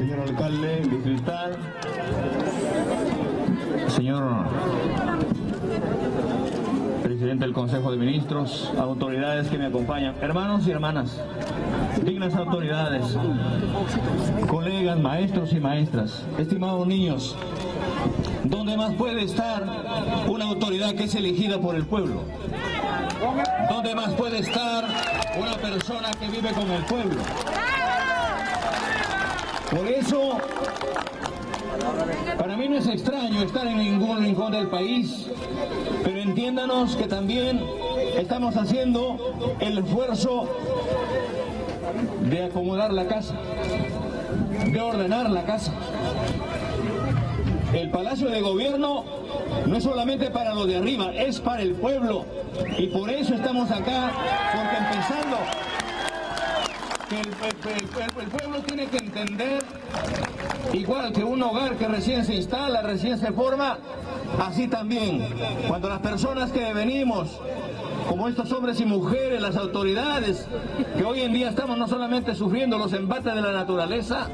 Señor alcalde distrital, señor presidente del Consejo de Ministros, autoridades que me acompañan, hermanos y hermanas, dignas autoridades, colegas, maestros y maestras, estimados niños, ¿dónde más puede estar una autoridad que es elegida por el pueblo? ¿Dónde más puede estar una persona que vive con el pueblo? Por eso, para mí no es extraño estar en ningún rincón del país, pero entiéndanos que también estamos haciendo el esfuerzo de acomodar la casa, de ordenar la casa. El Palacio de Gobierno no es solamente para los de arriba, es para el pueblo. Y por eso estamos acá, porque empezando que el, pueblo tiene que entender, igual que un hogar que recién se instala, recién se forma, así también, cuando las personas que venimos, como estos hombres y mujeres, las autoridades, que hoy en día estamos no solamente sufriendo los embates de la naturaleza,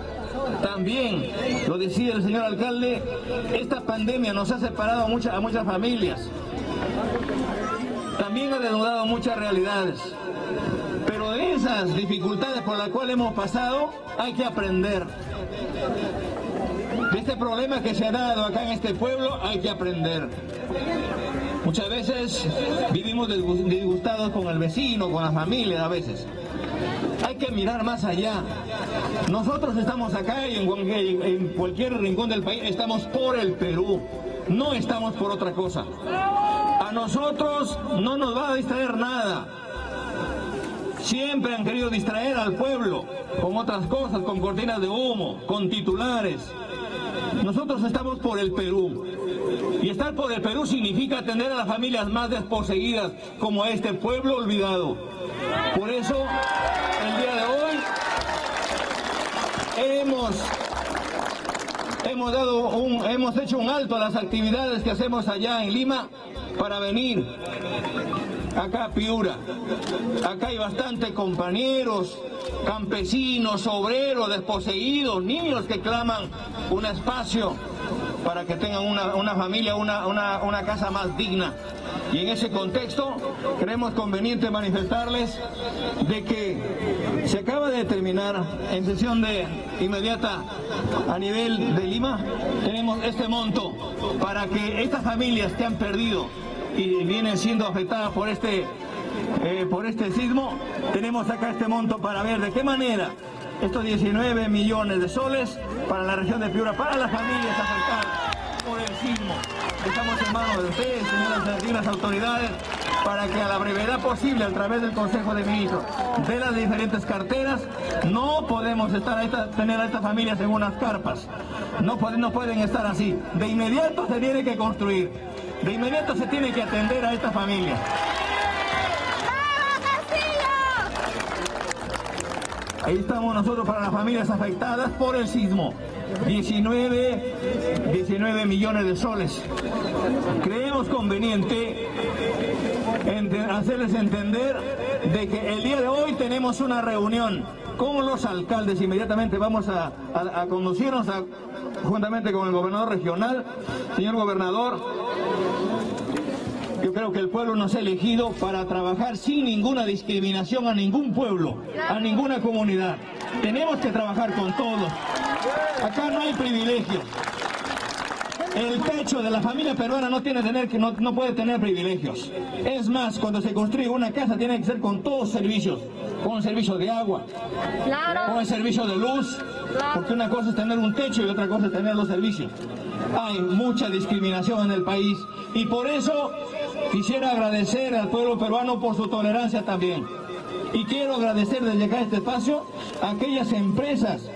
también, lo decía el señor alcalde, esta pandemia nos ha separado a, muchas a muchas familias. También ha desnudado muchas realidades. Pero de esas dificultades por las cuales hemos pasado, hay que aprender. De este problema que se ha dado acá en este pueblo, hay que aprender. Muchas veces vivimos disgustados con el vecino, con la familia a veces. Hay que mirar más allá. Nosotros estamos acá y en cualquier rincón del país estamos por el Perú, no estamos por otra cosa. A nosotros no nos va a distraer nada. Siempre han querido distraer al pueblo con otras cosas, con cortinas de humo, con titulares. Nosotros estamos por el Perú. Y estar por el Perú significa atender a las familias más desposeídas como a este pueblo olvidado. Por eso, el día de hoy, hemos, hemos, dado un, hemos hecho un alto a las actividades que hacemos allá en Lima para venir acá Piura. Acá hay bastantes compañeros, campesinos, obreros, desposeídos, niños que claman un espacio para que tengan una, familia, una, una casa más digna. Y en ese contexto creemos conveniente manifestarles de que se acaba de determinar en sesión de inmediata a nivel de Lima, tenemos este monto para que estas familias que han perdido y vienen siendo afectadas por este, eh, por este sismo, tenemos acá este monto para ver de qué manera estos 19 millones de soles para la región de Piura, para las familias afectadas por el sismo. Estamos en manos de ustedes, señoras y las autoridades, para que a la brevedad posible, a través del Consejo de Ministros, de las diferentes carteras, no podemos estar tener a estas familias en unas carpas. No, no pueden estar así. De inmediato se tiene que construir. De inmediato se tiene que atender a esta familia. Ahí estamos nosotros para las familias afectadas por el sismo. 19, 19 millones de soles. Creemos conveniente hacerles entender de que el día de hoy tenemos una reunión con los alcaldes. Inmediatamente vamos a, a conducirnos a, juntamente con el gobernador regional. Señor gobernador, yo creo que el pueblo nos ha elegido para trabajar sin ninguna discriminación a ningún pueblo, a ninguna comunidad. Tenemos que trabajar con todos. Acá no hay privilegios. El techo de la familia peruana no tiene tener no, no, puede tener privilegios. Es más, cuando se construye una casa tiene que ser con todos servicios, con servicio de agua, con el servicio de luz, porque una cosa es tener un techo y otra cosa es tener los servicios. Hay mucha discriminación en el país y por eso quisiera agradecer al pueblo peruano por su tolerancia también. Y quiero agradecer desde acá este espacio a aquellas empresas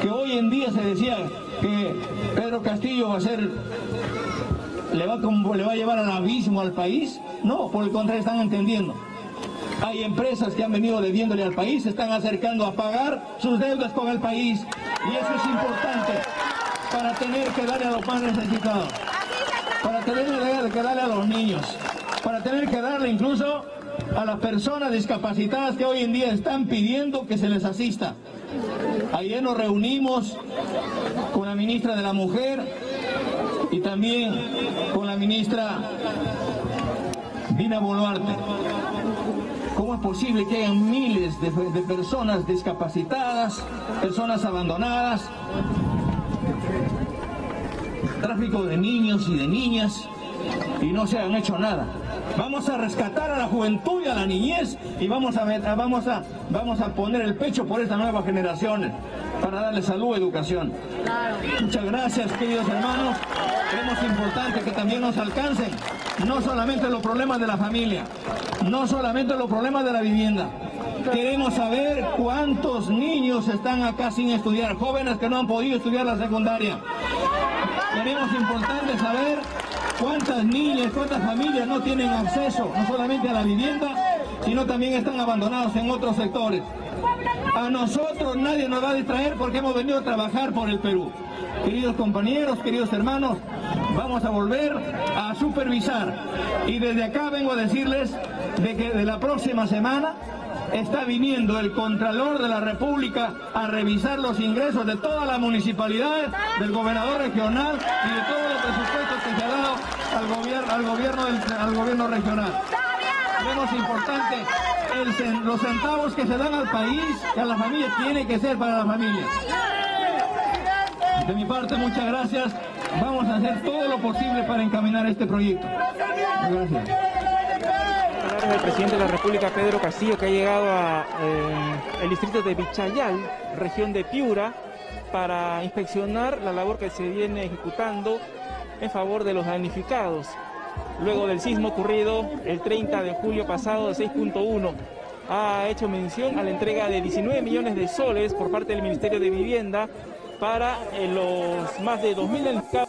que hoy en día se decía que Pedro Castillo va a ser, le va, le va a llevar al abismo al país. No, por el contrario, están entendiendo. Hay empresas que han venido debiéndole al país, se están acercando a pagar sus deudas con el país. Y eso es importante para tener que darle a los más necesitados, para tener que darle a los niños, para tener que darle incluso a las personas discapacitadas que hoy en día están pidiendo que se les asista. Ayer nos reunimos con la ministra de la Mujer y también con la ministra Dina Boluarte. ¿Cómo es posible que hayan miles de, de personas discapacitadas, personas abandonadas, tráfico de niños y de niñas y no se han hecho nada? Vamos a rescatar a la juventud y a la niñez y vamos a, vamos a, vamos a poner el pecho por estas nuevas generaciones para darle salud y educación. Muchas gracias, queridos hermanos. Creemos importante que también nos alcancen no solamente los problemas de la familia, no solamente los problemas de la vivienda. Queremos saber cuántos niños están acá sin estudiar, jóvenes que no han podido estudiar la secundaria. Queremos importante saber cuántas niñas, cuántas familias no tienen acceso no solamente a la vivienda, sino también están abandonados en otros sectores. A nosotros nadie nos va a distraer porque hemos venido a trabajar por el Perú. Queridos compañeros, queridos hermanos, vamos a volver a supervisar. Y desde acá vengo a decirles de que de la próxima semana está viniendo el Contralor de la República a revisar los ingresos de todas las municipalidades, del gobernador regional y de todos los presupuestos que se ha dado al gobierno, al gobierno, al gobierno regional. Vemos importante los centavos que se dan al país y a la familia tiene que ser para la familia. De mi parte, muchas gracias. Vamos a hacer todo lo posible para encaminar este proyecto. El presidente de la República, Pedro Castillo, que ha llegado al eh, distrito de Bichayal, región de Piura, para inspeccionar la labor que se viene ejecutando en favor de los damnificados. Luego del sismo ocurrido el 30 de julio pasado de 6.1, ha hecho mención a la entrega de 19 millones de soles por parte del Ministerio de Vivienda para eh, los más de 2.000 damnificados